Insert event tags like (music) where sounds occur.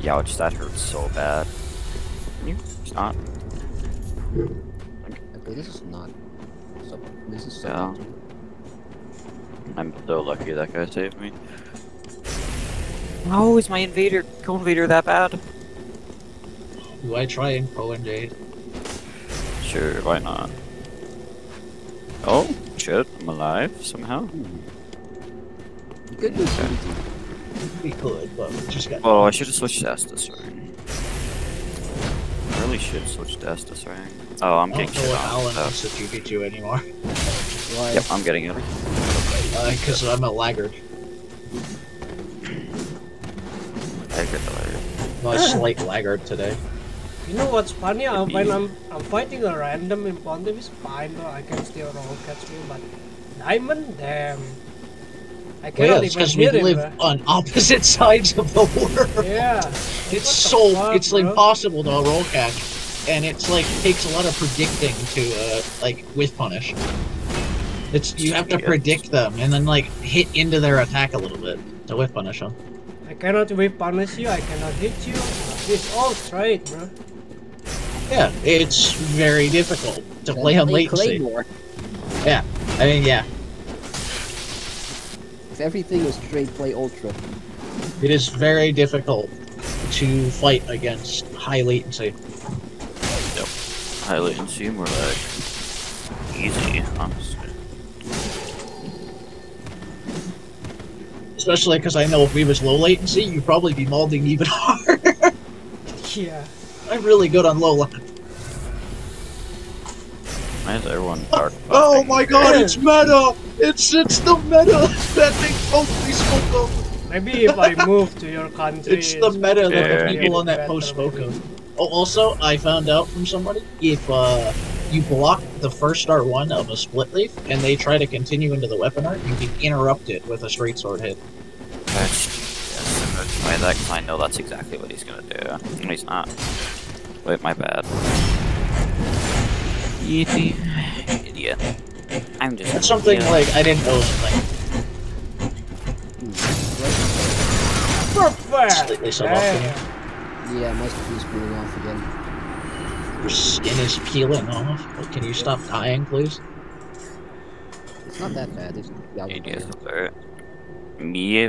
Youch, that hurts so bad. You, it's not. Okay, this is not. So, this is so. Yeah. I'm so lucky that guy saved me. Oh, is my invader, co-invader that bad? Do I try and pro invade? Sure, why not? Oh, shit, I'm alive somehow. You could do something. We could, but we just got. Oh, I should have switched to Estus Ring. I really should switch to Estus Ring. Oh, I'm I getting don't know shit what on. Alan Uh, thinks that you get you anymore. (laughs) Why? yep, I'm getting it. Because I'm a laggard. I get the later. I'm a slight laggard today. You know what's funny? Uh, Could when. I'm I'm fighting a random in Pontiff is fine, though I can still roll catch me, but Diamond, damn. I Well, yeah, because we hit him. live bruh. on opposite (laughs) sides of the world. Yeah. It's so fuck, it's bro? impossible to roll catch, and it's like takes a lot of predicting to uh like with punish. It's you have to Yeah. predict them and then like hit into their attack a little bit to whip punish them. I cannot whip punish you. I cannot hit you. It's all straight, bro. Yeah, it's very difficult to play on latency. Claymore. Yeah, I mean, yeah, If everything was straight, play Ultra. it is very difficult to fight against high latency. High latency, more like easy, honestly. Especially because I know if we was low latency, you'd probably be molding even (laughs) harder. Yeah. I'm really good on low. Li- Why is everyone dark? Oh my god, it's meta! It's it's the meta that they totally spoke of. Maybe if I move to your country. It's the meta that Yeah. the people on that post spoke of. Oh, also, I found out from somebody if uh, you block the first star one of a split leaf and they try to continue into the weapon art, you can interrupt it with a straight sword hit. That's, yes, I'm gonna try that because I know that's exactly what he's gonna do. No, he's not. Wait, my bad. Easy. Idiot. I'm just. That's something yeah. like I didn't know. Like Perfect. Slightly so off, Damn. Yeah, my screen's peeling off again. your skin is peeling off. But can you stop dying, please? It's not that bad. It's yeah, Idiots alert. Me,